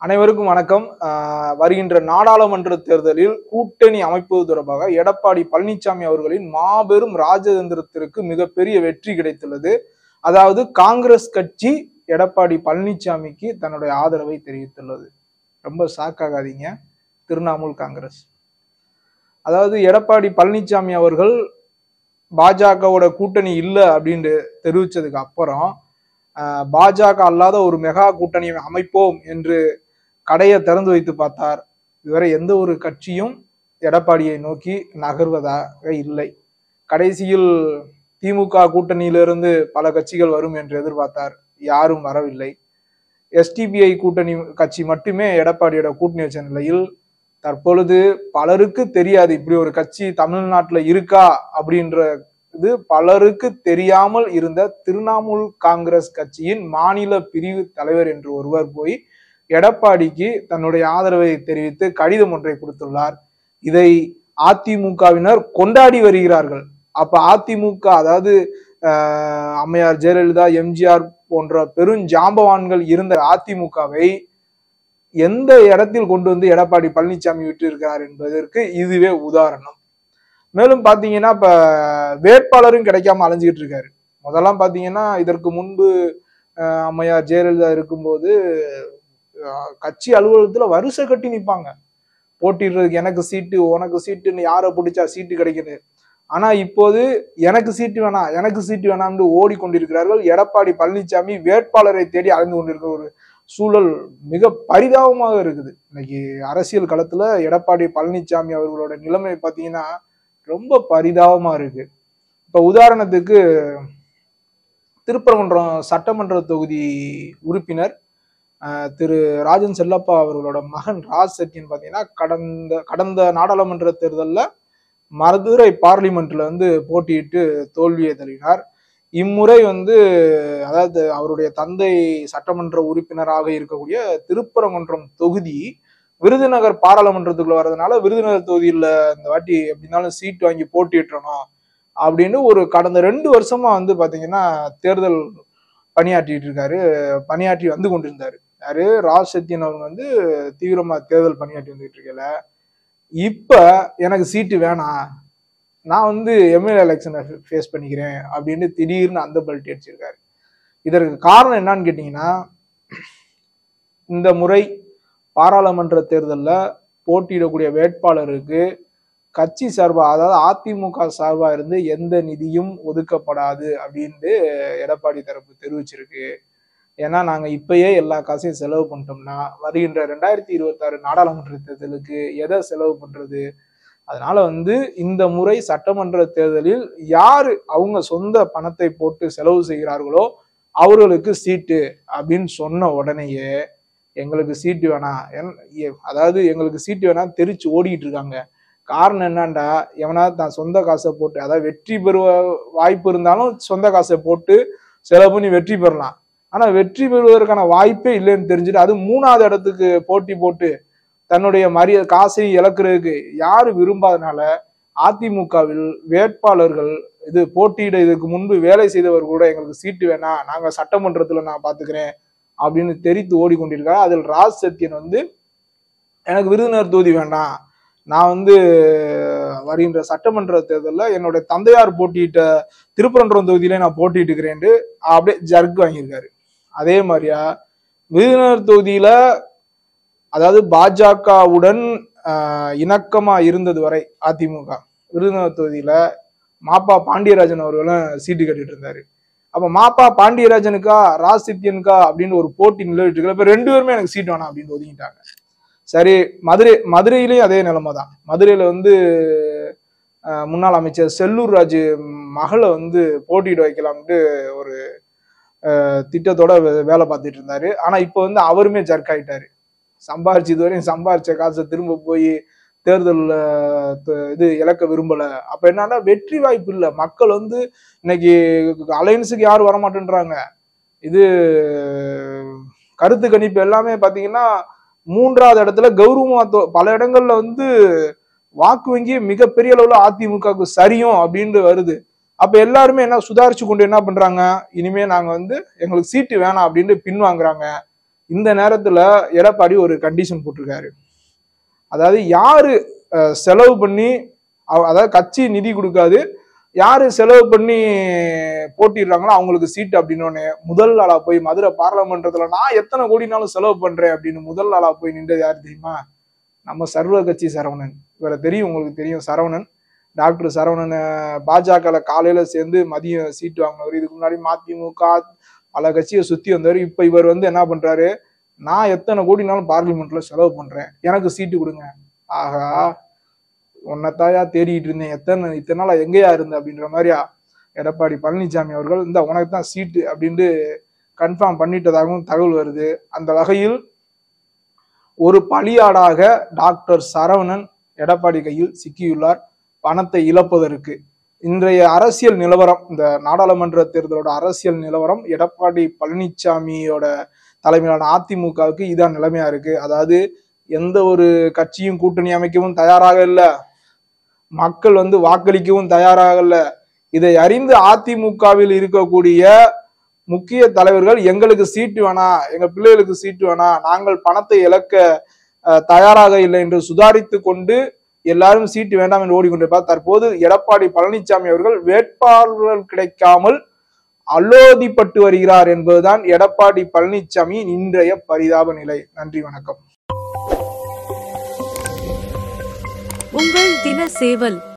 அனைவருக்கும் வணக்கம். வருகின்ற நாடாளுமன்ற தேர்தலில் கூட்டணி அமைப்பது தொடர்பாக எடப்பாடி பழனிசாமி அவர்களின் மாபெரும் ராஜதந்திரத்திற்கு மிகப்பெரிய வெற்றி கிடைத்துள்ளது. அதாவது காங்கிரஸ் கட்சி எடப்பாடி பழனிசாமிக்கு தன்னுடைய ஆதரவை தெரிவித்துள்ளது. ரொம்ப சாக்காகாதீங்க திரிணாமுல் காங்கிரஸ். அதாவது எடப்பாடி பழனிசாமி அவர்கள் பாஜகவோட கூட்டணி இல்லை அப்படின்னு தெரிவித்ததுக்கு அப்புறம் பாஜக அல்லாத ஒரு மெகா கூட்டணி அமைப்போம் என்று கடையை திறந்து வைத்து பார்த்தார். இதுவரை எந்த ஒரு கட்சியும் எடப்பாடியை நோக்கி நகர்வதாக இல்லை. கடைசியில் திமுக கூட்டணியிலிருந்து பல கட்சிகள் வரும் என்று எதிர்பார்த்தார். யாரும் வரவில்லை. எஸ்டிபிஐ கூட்டணி கட்சி மட்டுமே எடப்பாடியோட கூட்டணி வச்ச நிலையில் தற்பொழுது பலருக்கு தெரியாது இப்படி ஒரு கட்சி தமிழ்நாட்டில் இருக்கா அப்படின்ற இது பலருக்கு தெரியாமல் இருந்த திரிணாமுல் காங்கிரஸ் கட்சியின் மாநில பிரிவு தலைவர் என்று ஒருவர் போய் எடப்பாடிக்கு தன்னுடைய ஆதரவை தெரிவித்து கடிதம் ஒன்றை கொடுத்துள்ளார். இதை அதிமுகவினர் கொண்டாடி வருகிறார்கள். அப்ப அதிமுக அதாவது ஆஹ், அம்மையார் ஜெயலலிதா எம்ஜிஆர் போன்ற பெருஞ்சாம்பவான்கள் இருந்த அதிமுகவை எந்த இடத்தில் கொண்டு வந்து எடப்பாடி பழனிசாமி விட்டு இருக்கிறார் என்பதற்கு இதுவே உதாரணம். மேலும் பாத்தீங்கன்னா இப்ப வேட்பாளரும் கிடைக்காம அலைஞ்சுக்கிட்டு இருக்காரு. முதல்லாம் பாத்தீங்கன்னா இதற்கு முன்பு அம்மையார் ஜெயலலிதா இருக்கும்போது கட்சி அலுவலகத்துல வரிசை கட்டி நிப்பாங்க. போட்டிடுறதுக்கு எனக்கு சீட்டு உனக்கு சீட்டுன்னு யாரை பிடிச்சா சீட்டு கிடைக்குது. ஆனா இப்போது எனக்கு சீட்டு வேணாம் எனக்கு சீட்டு வேணாம்னு ஓடிக்கொண்டிருக்கிறார்கள். எடப்பாடி பழனிசாமி வேட்பாளரை தேடி அலைந்து கொண்டிருக்கிற ஒரு சூழல் மிக பரிதாபமாக இருக்குது. இன்னைக்கு அரசியல் களத்துல எடப்பாடி பழனிசாமி அவர்களோட நிலைமை பார்த்தீங்கன்னா ரொம்ப பரிதாபமா இருக்கு. இப்ப உதாரணத்துக்கு திருப்பரங்குன்றம் சட்டமன்ற தொகுதி உறுப்பினர் திரு ராஜன் செல்லப்பா அவர்களோட மகன் ராஜ் செட்டின்னு பார்த்தீங்கன்னா கடந்த கடந்த நாடாளுமன்ற தேர்தலில் மதுரை பார்லிமெண்ட்ல வந்து போட்டியிட்டு தோல்வியை தழுவினார் இம்முறை வந்து அதாவது அவருடைய தந்தை சட்டமன்ற உறுப்பினராக இருக்கக்கூடிய திருப்பரங்குன்றம் தொகுதி விருதுநகர் பாராளுமன்றத்துக்குள்ள வர்றதுனால விருதுநகர் தொகுதியில் இந்த வாட்டி எப்படினாலும் சீட் வாங்கி போட்டியிட்டணும் அப்படின்னு ஒரு கடந்த ரெண்டு வருஷமா வந்து பார்த்தீங்கன்னா தேர்தல் பணியாற்றிட்டு இருக்காரு பணியாற்றி வந்து கொண்டிருந்தாரு. யாரு? ராஜ் சத்யன் அவங்க வந்து தீவிரமா தேர்தல் பணியாற்றி வந்துட்டு இருக்கல இப்ப எனக்கு சீட்டு வேணாம் நான் வந்து எம்எல்ஏ எலெக்ஷனை ஃபேஸ் பண்ணிக்கிறேன் அப்படின்னு திடீர்னு அந்த பல்ட்டி அடிச்சிருக்காரு. இதற்கு காரணம் என்னன்னு கேட்டீங்கன்னா இந்த முறை பாராளுமன்ற தேர்தலில் போட்டியிடக்கூடிய வேட்பாளருக்கு கட்சி சார்பாக அதாவது அதிமுக சார்பாக இருந்து எந்த நிதியும் ஒதுக்கப்படாது அப்படின்ட்டு எடப்பாடி தரப்பு தெரிவிச்சிருக்கு. ஏன்னா நாங்க இப்பயே எல்லா காசையும் செலவு பண்ணிட்டோம்னா வருகின்ற ரெண்டாயிரத்தி இருபத்தாறு நாடாளுமன்ற தேர்தலுக்கு எதை செலவு பண்றது? அதனால வந்து இந்த முறை சட்டமன்ற தேர்தலில் யாரு அவங்க சொந்த பணத்தை போட்டு செலவு செய்கிறார்களோ அவர்களுக்கு சீட்டு அப்படின்னு சொன்ன உடனேயே எங்களுக்கு சீட்டு வேணாம் என்- அதாவது எங்களுக்கு சீட்டு வேணாம் தெரிச்சு ஓடிக்கிட்டு இருக்காங்க. காரணம் என்னண்டா எவனாவது தான் சொந்த காசை போட்டு அதாவது வெற்றி பெறுவ வாய்ப்பு இருந்தாலும் சொந்த காசை போட்டு செலவு பண்ணி வெற்றி பெறலாம். ஆனா வெற்றி பெறுவதற்கான வாய்ப்பே இல்லைன்னு தெரிஞ்சுட்டு அது மூணாவது இடத்துக்கு போட்டி போட்டு தன்னுடைய மரிய காசை இழக்கிறதுக்கு யாரு விரும்பாதனால அதிமுகவில் வேட்பாளர்கள் இது போட்டியிட இதுக்கு முன்பு வேலை செய்தவர் கூட எங்களுக்கு சீட்டு வேணாம் நாங்க சட்டமன்றத்துல நான் பாத்துக்கிறேன் அப்படின்னு தெரித்து ஓடிக்கொண்டிருக்காரு. அதில் ராஜ் சத்யன் வந்து எனக்கு விருதுநர் தொகுதி வேண்டாம். நான் வந்து வருகின்ற சட்டமன்ற தேர்தலில் என்னுடைய தந்தையார் போட்டியிட்ட திருப்பரன்றம் தொகுதியிலே நான் போட்டிட்டு இருக்கிறேன் அப்படியே ஜர்க் வாங்கியிருக்காரு. அதே மாதிரியா விருதுநகர் தொகுதியில அதாவது பாஜகவுடன் இணக்கமா இருந்தது வரை அதிமுக. விருதுநகர் தொகுதியில மாப்பா பாண்டியராஜன் அவர்களும் சீட்டு கட்டிட்டு இருந்தாரு. அப்ப மாப்பா பாண்டியராஜனுக்கா ராசித்யனுக்கா அப்படின்னு ஒரு போட்டி நிலவிட்டு இருக்கு. இப்ப ரெண்டு பேருமே எனக்கு சீட் வேணாம் அப்படின்னு ஒதுங்கிட்டாங்க. சரி மதுரை மதுரையிலையும் அதே நிலைமை தான். மதுரையில வந்து முன்னாள் அமைச்சர் செல்லூர் ராஜு மகளை வந்து போட்டியிட வைக்கலாம்னு ஒரு திட்டத்தோட வே- வேலை பார்த்துட்டு இருந்தாரு. ஆனா இப்போ வந்து அவருமே ஜர்க் ஆயிட்டாரு. சம்பாரிச்சு இதுவரையும் சம்பாரிச்ச காசை திரும்ப போய் தேர்தலில் இது இழக்க விரும்பல. அப்ப என்னன்னா வெற்றி வாய்ப்பு இல்லை. மக்கள் வந்து இன்னைக்கு அலையன்ஸுக்கு யாரும் வரமாட்டேன்றாங்க. இது கருத்து கணிப்பு எல்லாமே பாத்தீங்கன்னா மூன்றாவது இடத்துல கௌரவமா பல இடங்கள்ல வந்து வாக்கு வங்கி மிகப்பெரிய அளவுல அதிமுகவுக்கு சரியும் அப்படின்னு வருது. அப்ப எல்லாருமே என்ன சுதாரிச்சு கொண்டு என்ன பண்றாங்க? இனிமே நாங்க வந்து எங்களுக்கு சீட்டு வேணாம் அப்படின்னு பின்வாங்குறாங்க இந்த நேரத்துல எடப்பாடி ஒரு கண்டிஷன் போட்டிருக்காரு. அதாவது யாரு செலவு பண்ணி அவ- அதாவது கட்சி நிதி கொடுக்காது யாரு செலவு பண்ணி போட்டிடுறாங்களோ அவங்களுக்கு சீட்டு அப்படின்னு முதல் ஆளா போய் மதுரை பாராளுமன்றத்துல நான் எத்தனை கோடினாலும் செலவு பண்றேன் அப்படின்னு முதல் ஆளா போய் நின்றது யார் தெரியுமா? நம்ம சர்வ கட்சி சரவணன். இவரை தெரியும் உங்களுக்கு தெரியும் சரவணன். டாக்டர் சரவணன் பாஜகவில் காலையில் சேர்ந்து மதியம் சீட்டு வாங்கினவர். இதுக்கு முன்னாடி மதிமுக பல கட்சியை சுற்றி வந்தவர். இப்போ இவர் வந்து என்ன பண்ணுறாரு நான் எத்தனை கோடினாலும் பார்லிமெண்ட்டில் செலவு பண்ணுறேன் எனக்கு சீட்டு கொடுங்க. ஆகா உன்னைத்தாயா தேடிட்டு இருந்தேன். எத்தனை இத்தனை நாள் எங்கேயா இருந்த அப்படின்ற மாதிரியா? எடப்பாடி பழனிசாமி அவர்கள் இந்த உனக்கு தான் சீட்டு அப்படின்ட்டு கன்ஃபார்ம் பண்ணிட்டதாகவும் தகவல் வருது. அந்த வகையில் ஒரு பலியாடாக டாக்டர் சரவணன் எடப்பாடி கையில் சிக்கியுள்ளார். பணத்தை இழப்பதற்கு. இன்றைய அரசியல் நிலவரம் இந்த நாடாளுமன்ற தேர்தலோட அரசியல் நிலவரம் எடப்பாடி பழனிசாமியோட தலைமையிலான அதிமுகவுக்கு இதான் நிலைமையா இருக்கு. அதாவது எந்த ஒரு கட்சியும் கூட்டணி அமைக்கவும் தயாராக இல்லை. மக்கள் வந்து வாக்களிக்கவும் தயாராக இல்லை. இதை அறிந்து அதிமுகவில் இருக்கக்கூடிய முக்கிய தலைவர்கள் எங்களுக்கு சீட்டு வேணாம் எங்க பிள்ளைகளுக்கு சீட்டு வேணாம் நாங்கள் பணத்தை இழக்க தயாராக இல்லை என்று சுதாரித்து கொண்டு எல்லாரும் சீட்டு வேண்டாம் என்று ஓடிக்கொண்டிருப்பார். தற்போது எடப்பாடி பழனிசாமி அவர்கள் வேட்பாளர்கள் கிடைக்காமல் அலோதிப்பட்டு வருகிறார் என்பதுதான் எடப்பாடி பழனிசாமியின் இன்றைய பரிதாப நிலை. நன்றி வணக்கம். உங்கள் தின சேவல்.